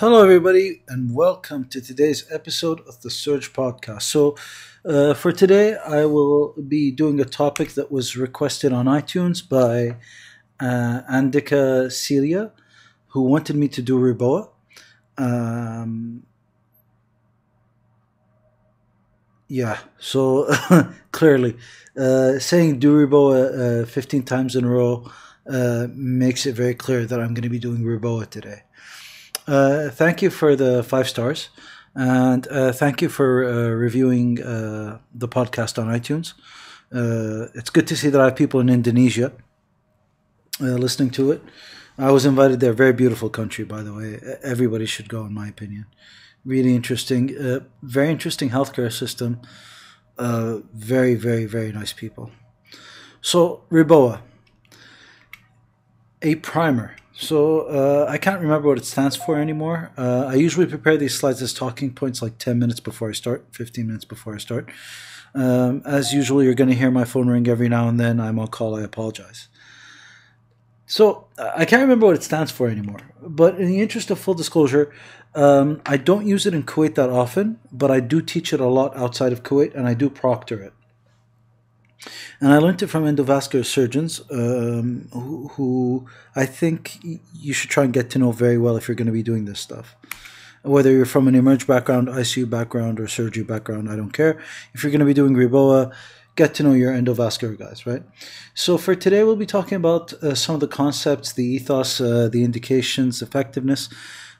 Hello, everybody, and welcome to today's episode of the Surge Podcast. So, uh, for today, I will be doing a topic that was requested on iTunes by uh, Andika Celia, who wanted me to do REBOA. Um, yeah, so clearly, uh, saying do uh, 15 times in a row uh, makes it very clear that I'm going to be doing REBOA today. Uh, thank you for the five stars, and uh, thank you for uh, reviewing uh, the podcast on iTunes. Uh, it's good to see that I have people in Indonesia listening to it. I was invited there. Very beautiful country, by the way. Everybody should go, in my opinion. Really interesting. very interesting healthcare system. very, very, very nice people. So, REBOA, a primer. So uh, I can't remember what it stands for anymore. Uh, I usually prepare these slides as talking points like 10 minutes before I start, 15 minutes before I start. Um, as usual, you're going to hear my phone ring every now and then. I'm on call. I apologize. So I can't remember what it stands for anymore. But in the interest of full disclosure, um, I don't use it in Kuwait that often, but I do teach it a lot outside of Kuwait and I do proctor it. And I learned it from endovascular surgeons um, who, who, I think you should try and get to know very well if you're going to be doing this stuff. Whether you're from an emerge background, ICU background, or surgery background, I don't care. If you're going to be doing REBOA, get to know your endovascular guys, right? So for today, we'll be talking about uh, some of the concepts, the ethos, uh, the indications, effectiveness.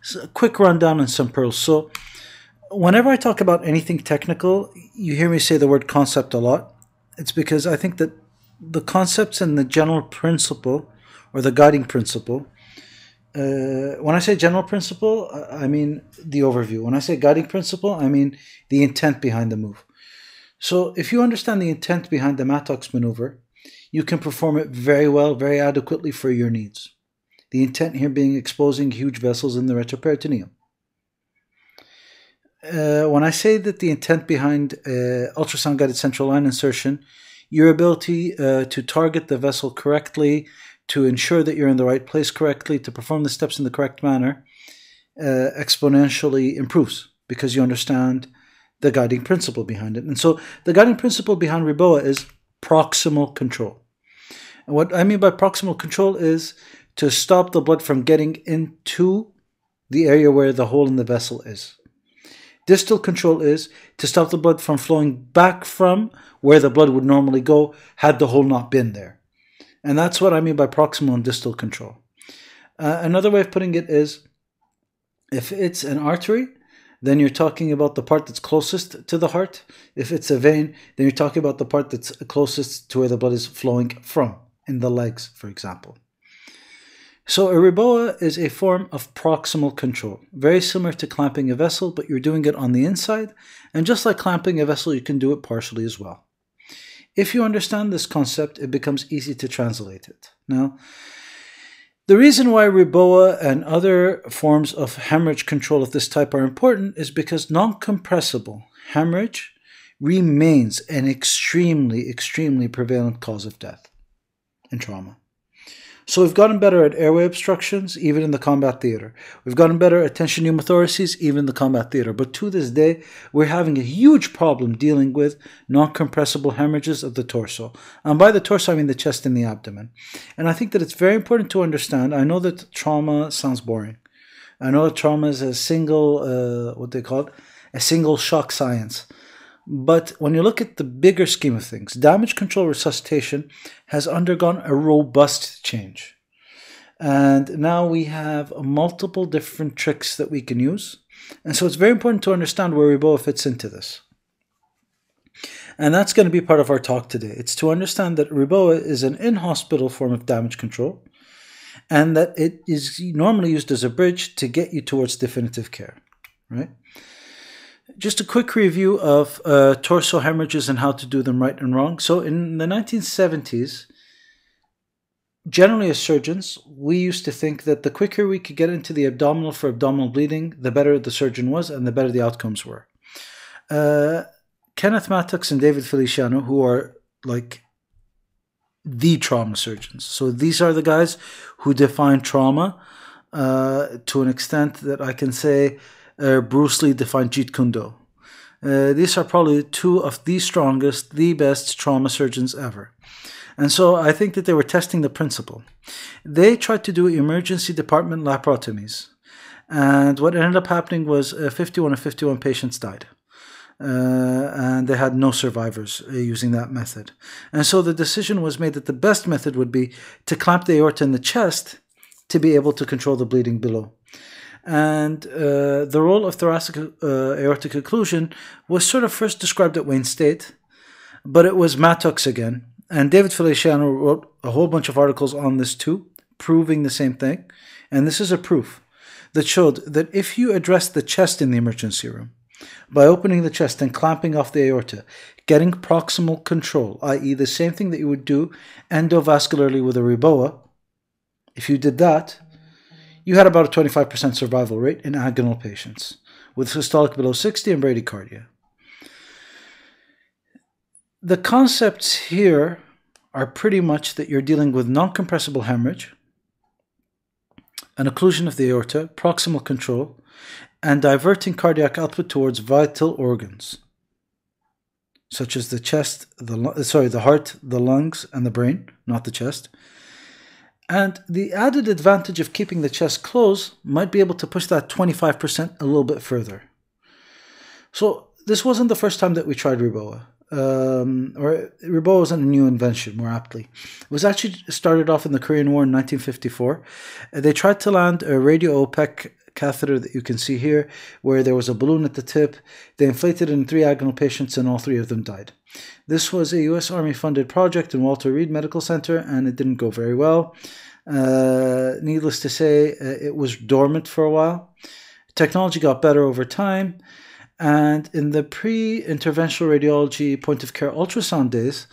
So a quick rundown and some pearls. So whenever I talk about anything technical, you hear me say the word concept a lot it's because I think that the concepts and the general principle or the guiding principle uh, when I say general principle, I mean the overview. When I say guiding principle, I mean the intent behind the move. So if you understand the intent behind the Mattox maneuver, you can perform it very well, very adequately for your needs. The intent here being exposing huge vessels in the retroperitoneum. Uh, when I say that the intent behind uh, ultrasound guided central line insertion, your ability uh, to target the vessel correctly, to ensure that you're in the right place correctly, to perform the steps in the correct manner, uh, exponentially improves because you understand the guiding principle behind it. And so the guiding principle behind REBOA is proximal control. And what I mean by proximal control is to stop the blood from getting into the area where the hole in the vessel is. Distal control is to stop the blood from flowing back from where the blood would normally go had the hole not been there. And that's what I mean by proximal and distal control. Uh, another way of putting it is if it's an artery, then you're talking about the part that's closest to the heart. If it's a vein, then you're talking about the part that's closest to where the blood is flowing from, in the legs, for example. So a REBOA is a form of proximal control, very similar to clamping a vessel, but you're doing it on the inside, and just like clamping a vessel, you can do it partially as well. If you understand this concept, it becomes easy to translate it. Now, the reason why REBOA and other forms of hemorrhage control of this type are important is because non-compressible hemorrhage remains an extremely, extremely prevalent cause of death and trauma. So we've gotten better at airway obstructions, even in the combat theater. We've gotten better at tension pneumothoraces, even in the combat theater. But to this day, we're having a huge problem dealing with non-compressible hemorrhages of the torso. And by the torso, I mean the chest and the abdomen. And I think that it's very important to understand. I know that trauma sounds boring. I know that trauma is a single, uh, what they call it, a single shock science. But when you look at the bigger scheme of things, damage control resuscitation has undergone a robust change. And now we have multiple different tricks that we can use. And so it's very important to understand where REBOA fits into this. And that's going to be part of our talk today. It's to understand that REBOA is an in hospital form of damage control and that it is normally used as a bridge to get you towards definitive care, right? Just a quick review of uh, torso hemorrhages and how to do them right and wrong. So, in the 1970s, generally as surgeons, we used to think that the quicker we could get into the abdominal for abdominal bleeding, the better the surgeon was and the better the outcomes were. Uh, Kenneth Mattox and David Feliciano, who are like the trauma surgeons. So these are the guys who define trauma uh, to an extent that I can say uh, Bruce Lee defined Jeet Kune Do. Uh, these are probably two of the strongest, the best trauma surgeons ever. And so I think that they were testing the principle. They tried to do emergency department laparotomies. And what ended up happening was uh, 51 of 51 patients died. Uh, and they had no survivors uh, using that method. And so the decision was made that the best method would be to clamp the aorta in the chest to be able to control the bleeding below. And uh, the role of thoracic uh, aortic occlusion was sort of first described at Wayne State, but it was Mattox again. And David Feliciano wrote a whole bunch of articles on this too, proving the same thing. And this is a proof that showed that if you address the chest in the emergency room by opening the chest and clamping off the aorta, getting proximal control, i.e., the same thing that you would do endovascularly with a Reboa, if you did that, you had about a 25% survival rate in agonal patients with systolic below 60 and bradycardia. The concepts here are pretty much that you're dealing with non compressible hemorrhage, an occlusion of the aorta, proximal control, and diverting cardiac output towards vital organs, such as the chest, the sorry, the heart, the lungs, and the brain, not the chest, and the added advantage of keeping the chest closed might be able to push that 25% a little bit further. So this wasn't the first time that we tried Reboa. Um, or Reboa wasn't a new invention, more aptly. It was actually started off in the Korean War in 1954. They tried to land a radiopaque catheter that you can see here, where there was a balloon at the tip. They inflated in three agonal patients, and all three of them died. This was a U.S. Army funded project in Walter Reed Medical Center, and it didn't go very well. Uh, needless to say, uh, it was dormant for a while. Technology got better over time, and in the pre interventional radiology point of care ultrasound days,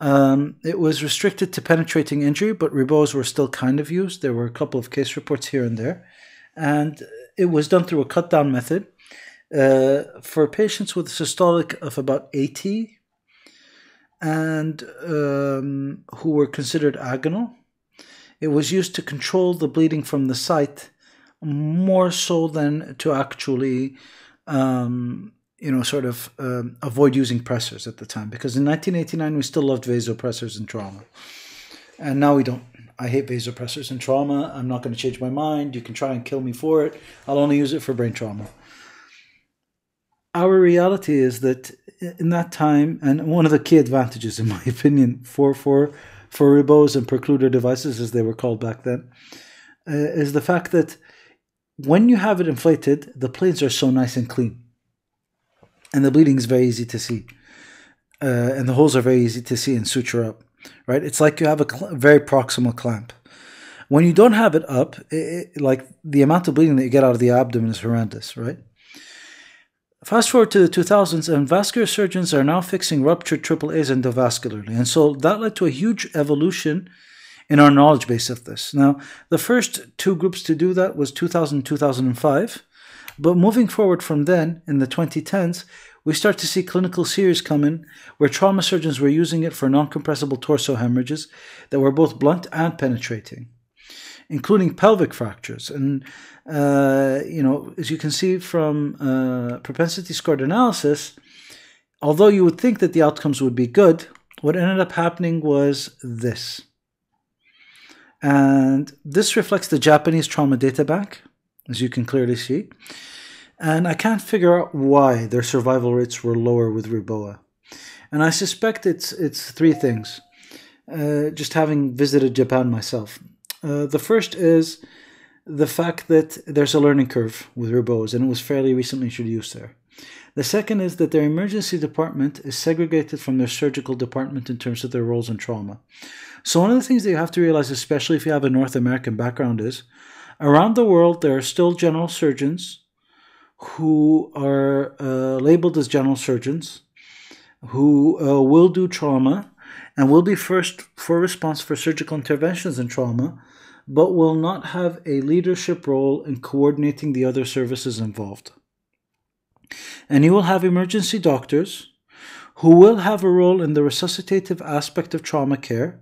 um, it was restricted to penetrating injury, but Reboas were still kind of used. There were a couple of case reports here and there. And it was done through a cut down method. Uh, for patients with a systolic of about 80 and um, who were considered agonal. It was used to control the bleeding from the site more so than to actually, um, you know, sort of um, avoid using pressors at the time. Because in 1989, we still loved vasopressors in trauma. And now we don't. I hate vasopressors and trauma. I'm not going to change my mind. You can try and kill me for it. I'll only use it for brain trauma. Our reality is that in that time, and one of the key advantages, in my opinion, for for for REBOAs and precluder devices, as they were called back then, uh, is the fact that when you have it inflated, the planes are so nice and clean, and the bleeding is very easy to see, uh, and the holes are very easy to see and suture up. Right? It's like you have a cl- very proximal clamp. When you don't have it up, it, it, like the amount of bleeding that you get out of the abdomen is horrendous. Right? Fast forward to the 2000s, and vascular surgeons are now fixing ruptured AAAs endovascularly. And so that led to a huge evolution in our knowledge base of this. Now, the first two groups to do that was 2000 2005. But moving forward from then, in the 2010s, we start to see clinical series come in where trauma surgeons were using it for non compressible torso hemorrhages that were both blunt and penetrating including pelvic fractures. And, uh, you know, as you can see from uh, propensity scored analysis, although you would think that the outcomes would be good, what ended up happening was this. And this reflects the Japanese trauma data bank, as you can clearly see. And I can't figure out why their survival rates were lower with Reboa. And I suspect it's it's three things. Uh, just having visited Japan myself, uh, the first is the fact that there's a learning curve with Reboas, and it was fairly recently introduced there. The second is that their emergency department is segregated from their surgical department in terms of their roles in trauma. So, one of the things that you have to realize, especially if you have a North American background, is around the world there are still general surgeons who are uh, labeled as general surgeons who uh, will do trauma and will be first for response for surgical interventions in trauma but will not have a leadership role in coordinating the other services involved. And you will have emergency doctors who will have a role in the resuscitative aspect of trauma care,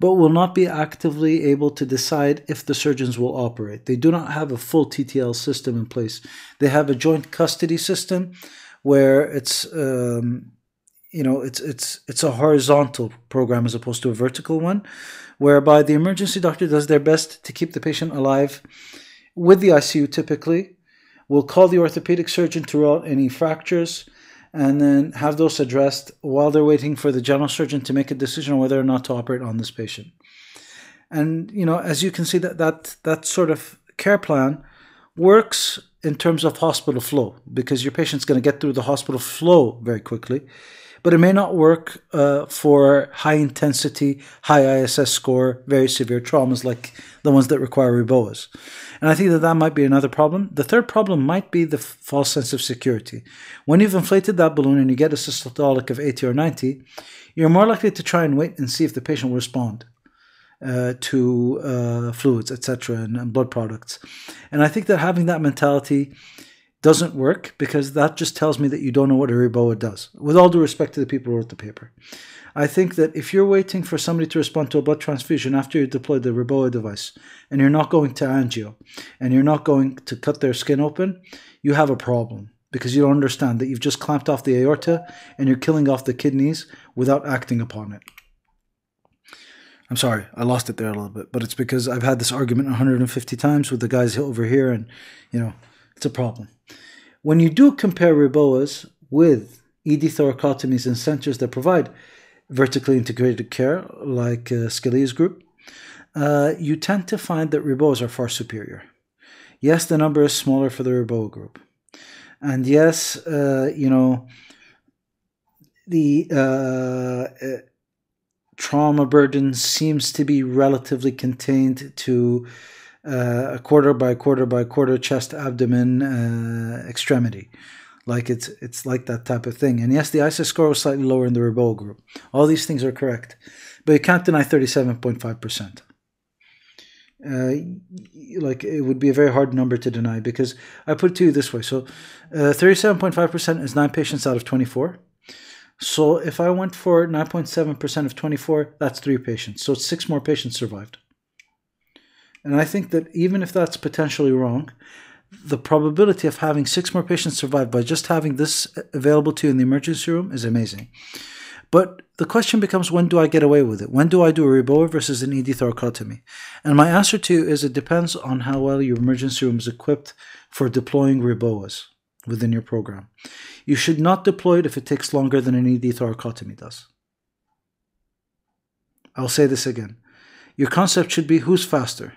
but will not be actively able to decide if the surgeons will operate. They do not have a full TTL system in place. They have a joint custody system where it's um, you know it's it's it's a horizontal program as opposed to a vertical one, whereby the emergency doctor does their best to keep the patient alive with the ICU typically. Will call the orthopedic surgeon to out any fractures and then have those addressed while they're waiting for the general surgeon to make a decision on whether or not to operate on this patient. And you know, as you can see, that that that sort of care plan works in terms of hospital flow because your patient's going to get through the hospital flow very quickly but it may not work uh, for high intensity, high ISS score, very severe traumas like the ones that require REBOAs. And I think that that might be another problem. The third problem might be the false sense of security. When you've inflated that balloon and you get a systolic of 80 or 90, you're more likely to try and wait and see if the patient will respond. Uh, to uh, fluids, etc., and, and blood products. And I think that having that mentality doesn't work because that just tells me that you don't know what a REBOA does. With all due respect to the people who wrote the paper. I think that if you're waiting for somebody to respond to a blood transfusion after you deploy the REBOA device and you're not going to angio and you're not going to cut their skin open, you have a problem because you don't understand that you've just clamped off the aorta and you're killing off the kidneys without acting upon it. I'm sorry, I lost it there a little bit, but it's because I've had this argument 150 times with the guys over here and, you know, it's a problem. When you do compare REBOAs with ED thoracotomies and centers that provide vertically integrated care, like uh, Scalea's group, uh, you tend to find that REBOAs are far superior. Yes, the number is smaller for the REBOA group. And yes, uh, you know, the uh, uh, trauma burden seems to be relatively contained to uh, a quarter by quarter by quarter chest abdomen uh, extremity. Like it's it's like that type of thing. And yes the ISS score was slightly lower in the REBOA group. All these things are correct. But you can't deny 37.5% uh, like it would be a very hard number to deny because I put it to you this way. So 37.5% uh, is 9 patients out of 24 so if I went for 9.7% of 24 that's 3 patients. So 6 more patients survived and I think that even if that's potentially wrong, the probability of having six more patients survive by just having this available to you in the emergency room is amazing. But the question becomes when do I get away with it? When do I do a REBOA versus an ED thoracotomy? And my answer to you is it depends on how well your emergency room is equipped for deploying REBOAs within your program. You should not deploy it if it takes longer than an ED thoracotomy does. I'll say this again. Your concept should be who's faster?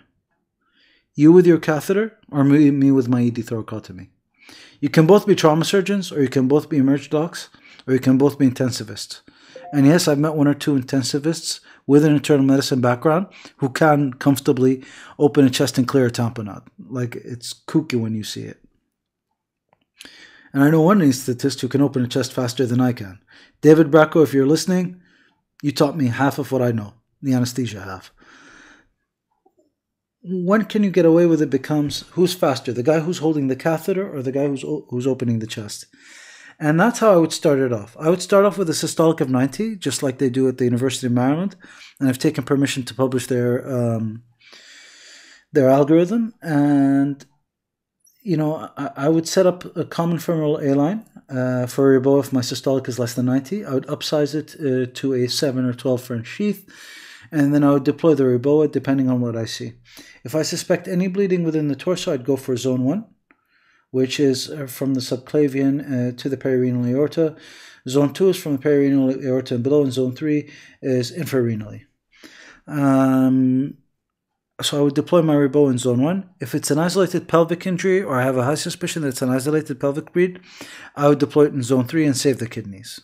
You with your catheter, or me, me with my ED thoracotomy. You can both be trauma surgeons, or you can both be emerge docs, or you can both be intensivists. And yes, I've met one or two intensivists with an internal medicine background who can comfortably open a chest and clear a tamponade. Like it's kooky when you see it. And I know one anesthetist who can open a chest faster than I can. David Bracco, if you're listening, you taught me half of what I know, the anesthesia half when can you get away with it becomes who's faster, the guy who's holding the catheter or the guy who's who's opening the chest. And that's how I would start it off. I would start off with a systolic of 90, just like they do at the University of Maryland. And I've taken permission to publish their um, their algorithm. And, you know, I, I, would set up a common femoral A line uh, for REBOA if my systolic is less than 90. I would upsize it uh, to a 7 or 12 French sheath and then I would deploy the REBOA depending on what I see. If I suspect any bleeding within the torso, I'd go for zone 1, which is uh, from the subclavian uh, to the perirenal aorta. Zone 2 is from the perirenal aorta and below, and zone 3 is infrarenally. Um, so I would deploy my REBOA in zone 1. If it's an isolated pelvic injury or I have a high suspicion that it's an isolated pelvic bleed, I would deploy it in zone 3 and save the kidneys.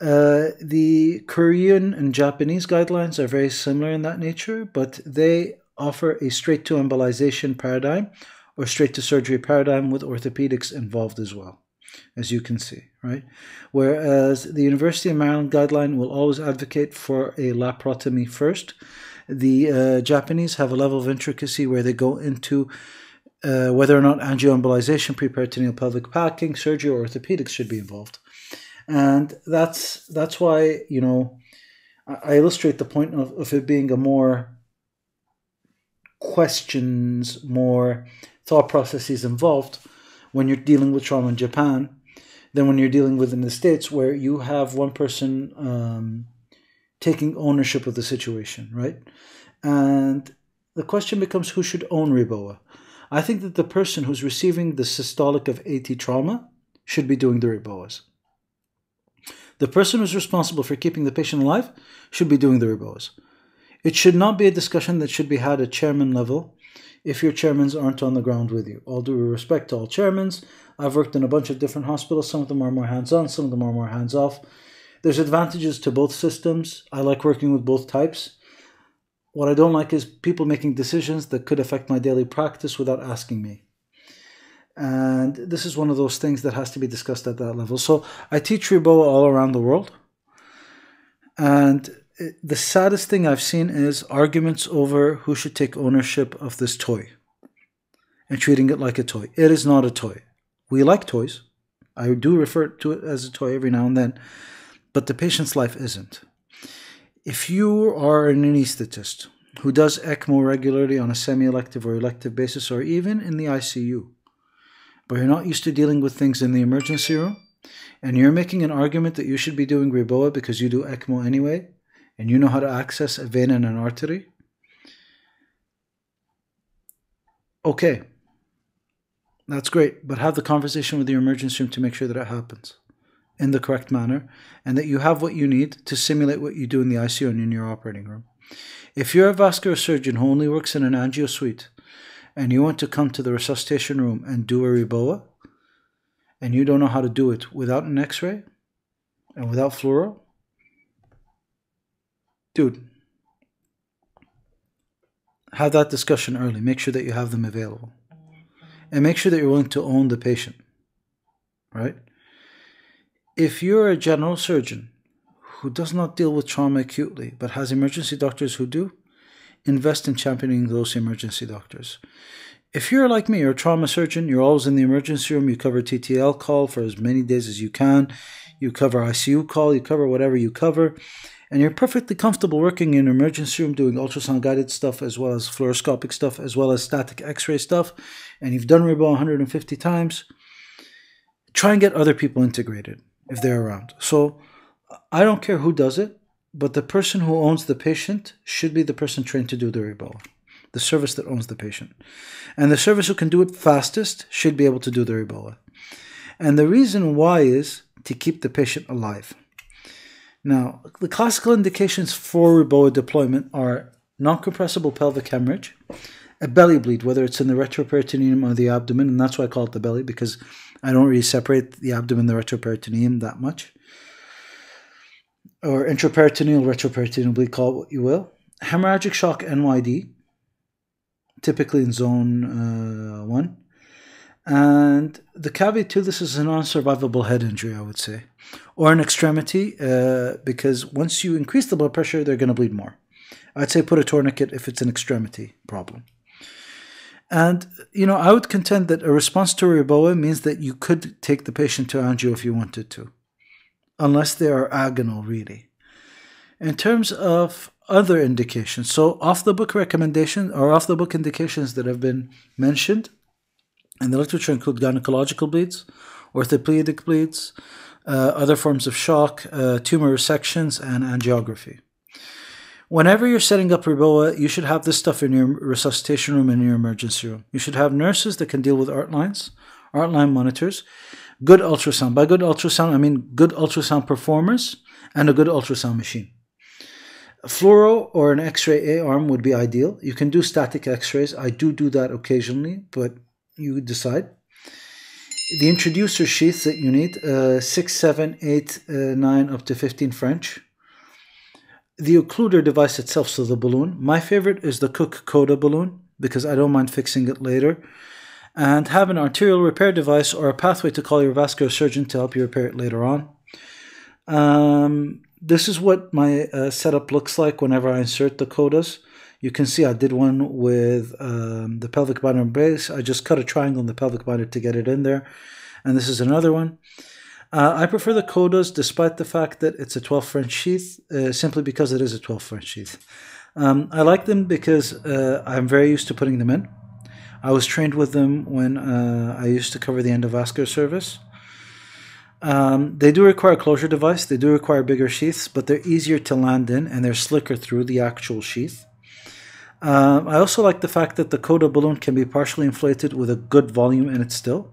Uh, the Korean and Japanese guidelines are very similar in that nature, but they offer a straight to embolization paradigm or straight to surgery paradigm with orthopedics involved as well, as you can see, right? Whereas the University of Maryland guideline will always advocate for a laparotomy first. The uh, Japanese have a level of intricacy where they go into uh, whether or not angioembolization, preperitoneal pelvic packing, surgery, or orthopedics should be involved and that's that's why you know I illustrate the point of, of it being a more questions, more thought processes involved when you're dealing with trauma in Japan than when you're dealing with in the States, where you have one person um, taking ownership of the situation, right? And the question becomes who should own Reboa? I think that the person who's receiving the systolic of AT trauma should be doing the Reboas. The person who's responsible for keeping the patient alive should be doing the Reboas. It should not be a discussion that should be had at chairman level if your chairmans aren't on the ground with you. All due respect to all chairmans, I've worked in a bunch of different hospitals. Some of them are more hands on, some of them are more hands off. There's advantages to both systems. I like working with both types. What I don't like is people making decisions that could affect my daily practice without asking me. And this is one of those things that has to be discussed at that level. So I teach Reboa all around the world. And the saddest thing I've seen is arguments over who should take ownership of this toy and treating it like a toy. It is not a toy. We like toys. I do refer to it as a toy every now and then, but the patient's life isn't. If you are an anesthetist who does ECMO regularly on a semi elective or elective basis, or even in the ICU, but you're not used to dealing with things in the emergency room, and you're making an argument that you should be doing Reboa because you do ECMO anyway, and you know how to access a vein and an artery, okay, that's great. But have the conversation with your emergency room to make sure that it happens in the correct manner and that you have what you need to simulate what you do in the ICU and in your operating room. If you're a vascular surgeon who only works in an angio suite and you want to come to the resuscitation room and do a Reboa, and you don't know how to do it without an x ray and without fluoro, dude, have that discussion early. Make sure that you have them available. And make sure that you're willing to own the patient. Right? If you're a general surgeon who does not deal with trauma acutely, but has emergency doctors who do, invest in championing those emergency doctors. If you're like me, you're a trauma surgeon, you're always in the emergency room, you cover TTL call for as many days as you can, you cover ICU call, you cover whatever you cover, and you're perfectly comfortable working in an emergency room doing ultrasound guided stuff as well as fluoroscopic stuff as well as static x-ray stuff and you've done Reboa 150 times try and get other people integrated if they're around so i don't care who does it but the person who owns the patient should be the person trained to do the Reboa the service that owns the patient. And the service who can do it fastest should be able to do the Reboa. And the reason why is to keep the patient alive. Now, the classical indications for Reboa deployment are non-compressible pelvic hemorrhage, a belly bleed, whether it's in the retroperitoneum or the abdomen, and that's why I call it the belly because I don't really separate the abdomen and the retroperitoneum that much, or intraperitoneal, retroperitoneal bleed, call it what you will. Hemorrhagic shock NYD, typically in zone uh, one, and the caveat to this is a non-survivable head injury, I would say or an extremity, uh, because once you increase the blood pressure, they're going to bleed more. I'd say put a tourniquet if it's an extremity problem. And, you know, I would contend that a response to Reboa means that you could take the patient to angio if you wanted to, unless they are agonal, really. In terms of other indications, so off the book recommendations or off the book indications that have been mentioned in the literature include gynecological bleeds, orthopedic bleeds, uh, other forms of shock, uh, tumor resections, and angiography. Whenever you're setting up Reboa, you should have this stuff in your resuscitation room and in your emergency room. You should have nurses that can deal with art lines, art line monitors, good ultrasound. By good ultrasound, I mean good ultrasound performers and a good ultrasound machine. A fluoro or an X-ray A arm would be ideal. You can do static X-rays. I do do that occasionally, but you decide the introducer sheaths that you need uh, 6, 7, 8, uh, 9, up to 15 French. The occluder device itself, so the balloon. My favorite is the Cook Coda balloon because I don't mind fixing it later. And have an arterial repair device or a pathway to call your vascular surgeon to help you repair it later on. Um, this is what my uh, setup looks like whenever I insert the codas. You can see I did one with um, the pelvic binder base. I just cut a triangle in the pelvic binder to get it in there. And this is another one. Uh, I prefer the Codas despite the fact that it's a 12 French sheath, uh, simply because it is a 12 French sheath. Um, I like them because uh, I'm very used to putting them in. I was trained with them when uh, I used to cover the endovascular service. Um, they do require a closure device, they do require bigger sheaths, but they're easier to land in and they're slicker through the actual sheath. Um, I also like the fact that the Coda balloon can be partially inflated with a good volume in it still.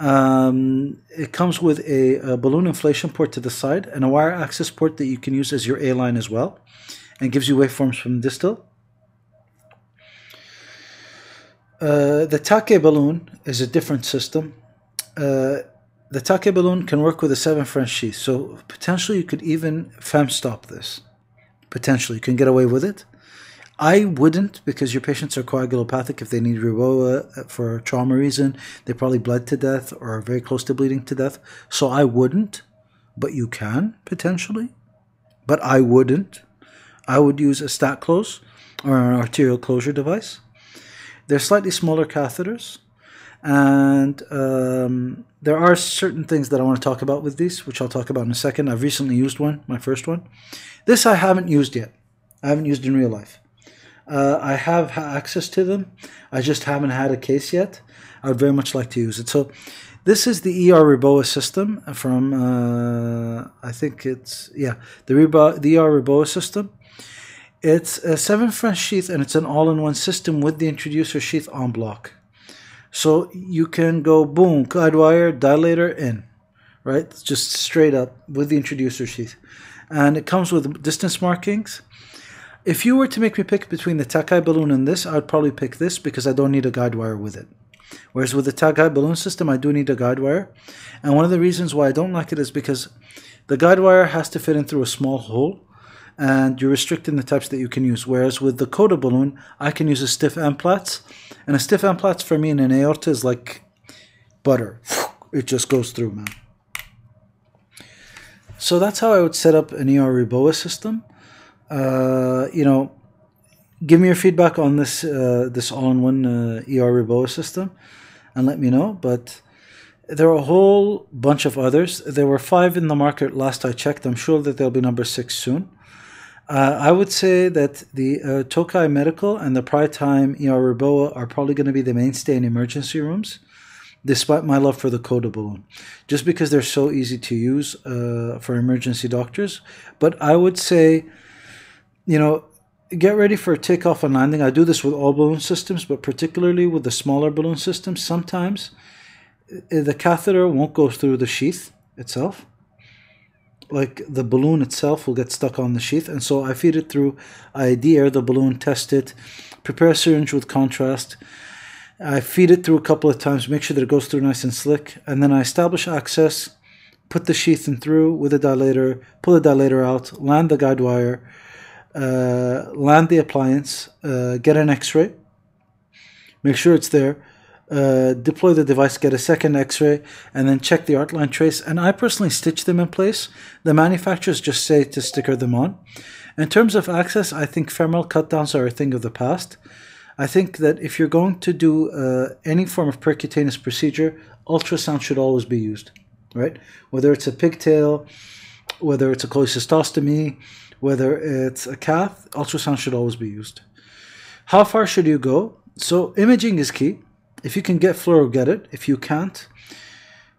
Um, it comes with a, a, balloon inflation port to the side and a wire access port that you can use as your A line as well, and gives you waveforms from distal. Uh, the Take balloon is a different system. Uh, the Take balloon can work with a 7 French sheath, so potentially you could even fem stop this. Potentially, you can get away with it. I wouldn't because your patients are coagulopathic if they need Reboa for a trauma reason. They probably bled to death or are very close to bleeding to death. So I wouldn't, but you can potentially. But I wouldn't. I would use a StarClose or an arterial closure device. They're slightly smaller catheters. And um, there are certain things that I want to talk about with these, which I'll talk about in a second. I've recently used one, my first one. This I haven't used yet. I haven't used in real life. Uh, I have access to them. I just haven't had a case yet. I would very much like to use it. So this is the ER Reboa system from, uh, I think it's, yeah, the, Rebo- the ER Reboa system. It's a 7 French sheath and it's an all-in-one system with the introducer sheath on block. So you can go boom, guide wire, dilator in, right? Just straight up with the introducer sheath. And it comes with distance markings if you were to make me pick between the Tokai balloon and this, I would probably pick this because I don't need a guide wire with it. Whereas with the Tokai balloon system, I do need a guide wire. And one of the reasons why I don't like it is because the guide wire has to fit in through a small hole and you're restricting the types that you can use. Whereas with the Coda balloon, I can use a stiff Amplatz. And a stiff Amplatz for me in an aorta is like butter. It just goes through, man. So that's how I would set up an ER Reboa system. Uh, you know, give me your feedback on this uh, this all-in-one uh, ER Reboa system, and let me know. But there are a whole bunch of others. There were five in the market last I checked. I'm sure that there'll be number six soon. Uh, I would say that the uh, Tokai Medical and the Prytime ER Reboa are probably going to be the mainstay in emergency rooms, despite my love for the Coda balloon, just because they're so easy to use uh, for emergency doctors. But I would say you know, get ready for a takeoff and landing. I do this with all balloon systems, but particularly with the smaller balloon systems, sometimes eh, the catheter won't go through the sheath itself. Like the balloon itself will get stuck on the sheath, and so I feed it through. I air the balloon, test it, prepare a syringe with contrast. I feed it through a couple of times, make sure that it goes through nice and slick, and then I establish access, put the sheath in through with a dilator, pull the dilator out, land the guide wire, uh, land the appliance, uh, get an x-ray, make sure it's there, uh, deploy the device, get a second x-ray, and then check the art line trace. And I personally stitch them in place. The manufacturers just say to sticker them on. In terms of access, I think femoral cutdowns are a thing of the past. I think that if you're going to do uh, any form of percutaneous procedure, ultrasound should always be used, right? Whether it's a pigtail, whether it's a cholecystostomy, whether it's a cath, ultrasound should always be used. How far should you go? So imaging is key. If you can get fluoro, get it. If you can't,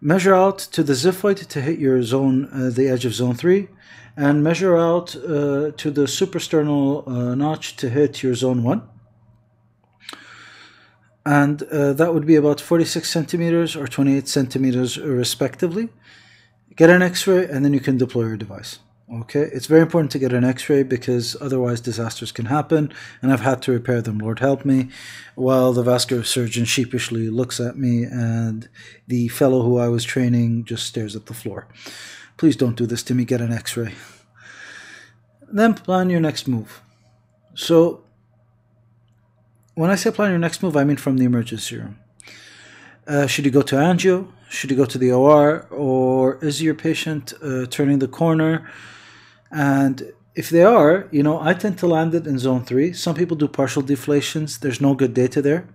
measure out to the xiphoid to hit your zone, uh, the edge of zone three, and measure out uh, to the suprasternal uh, notch to hit your zone one. And uh, that would be about 46 centimeters or 28 centimeters respectively. Get an x-ray and then you can deploy your device. Okay, it's very important to get an x-ray because otherwise disasters can happen and I've had to repair them, Lord help me, while the vascular surgeon sheepishly looks at me and the fellow who I was training just stares at the floor. Please don't do this to me, get an x-ray. Then plan your next move. So, when I say plan your next move, I mean from the emergency room. Uh, should you go to angio? Should you go to the OR? Or is your patient uh, turning the corner? And if they are, you know, I tend to land it in zone three. Some people do partial deflations. There's no good data there.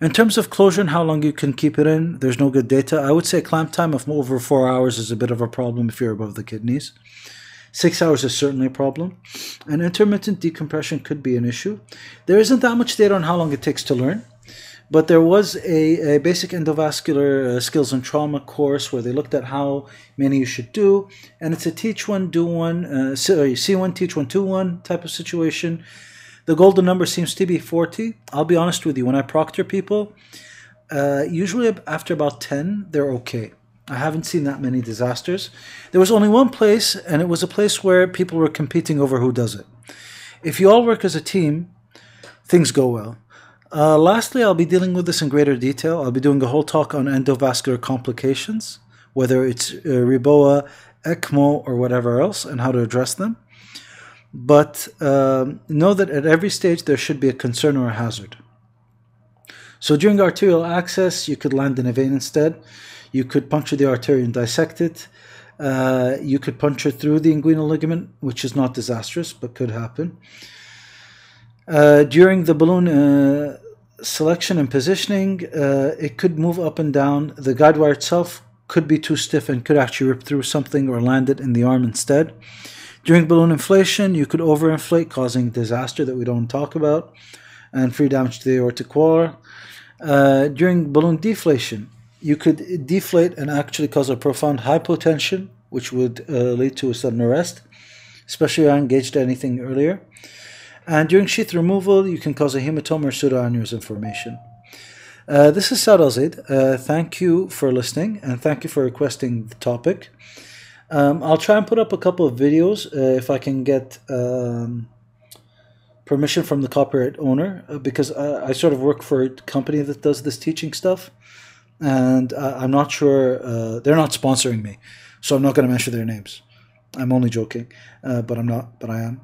In terms of closure and how long you can keep it in, there's no good data. I would say clamp time of over four hours is a bit of a problem if you're above the kidneys. Six hours is certainly a problem. And intermittent decompression could be an issue. There isn't that much data on how long it takes to learn. But there was a, a basic endovascular uh, skills and trauma course where they looked at how many you should do, and it's a teach one, do one, uh, see one, teach one, do one type of situation. The golden number seems to be 40. I'll be honest with you, when I proctor people, uh, usually after about 10, they're okay. I haven't seen that many disasters. There was only one place, and it was a place where people were competing over who does it. If you all work as a team, things go well. Uh, lastly, I'll be dealing with this in greater detail. I'll be doing a whole talk on endovascular complications, whether it's uh, REBOA, ECMO, or whatever else, and how to address them. But um, know that at every stage there should be a concern or a hazard. So during arterial access, you could land in a vein instead. You could puncture the artery and dissect it. Uh, you could puncture through the inguinal ligament, which is not disastrous, but could happen. Uh, during the balloon uh, selection and positioning, uh, it could move up and down. The guide wire itself could be too stiff and could actually rip through something or land it in the arm instead. During balloon inflation, you could overinflate, causing disaster that we don't talk about, and free damage to the aortic wall. Uh, during balloon deflation, you could deflate and actually cause a profound hypotension, which would uh, lead to a sudden arrest, especially if I engaged anything earlier. And during sheath removal, you can cause a hematoma or pseudoaneurysm formation. Uh, this is Saad Al-Zaid. Uh, thank you for listening and thank you for requesting the topic. Um, I'll try and put up a couple of videos uh, if I can get um, permission from the copyright owner uh, because I, I, sort of work for a company that does this teaching stuff and uh, I'm not sure, uh, they're not sponsoring me, so I'm not going to mention their names. I'm only joking, but I'm not, but I am.